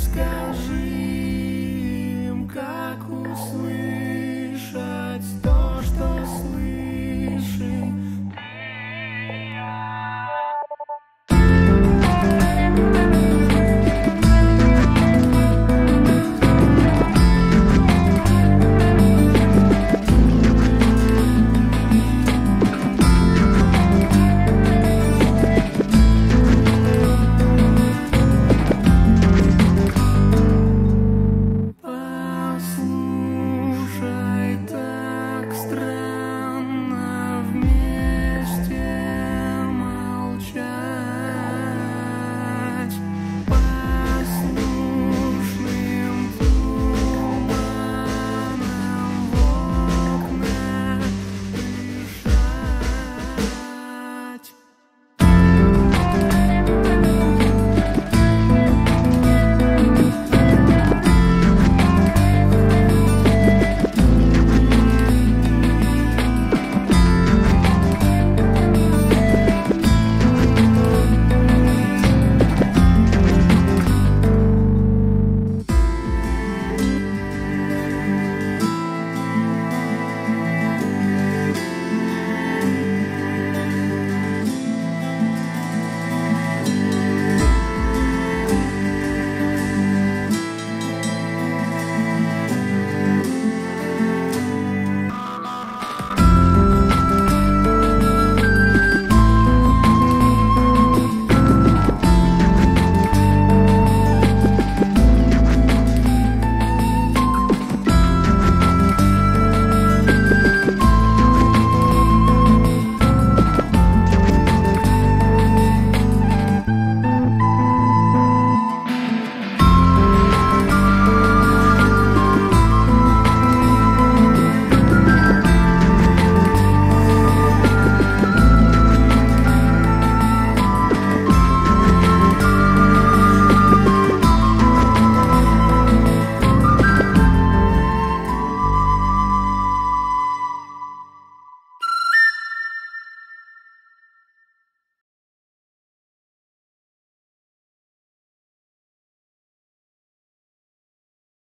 Расскажи им, как уснуть.